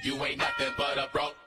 You ain't nothing but a broke